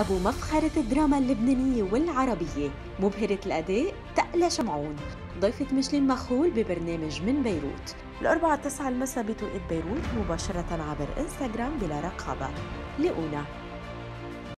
أبو مفخرة الدراما اللبنانية والعربية. مبهرة الأداء تقلى شمعون. ضيفة مشلين مخول ببرنامج من بيروت. الأربعة تسعة المساء بتوقيت بيروت مباشرة عبر إنستغرام بلا رقابة. لقونا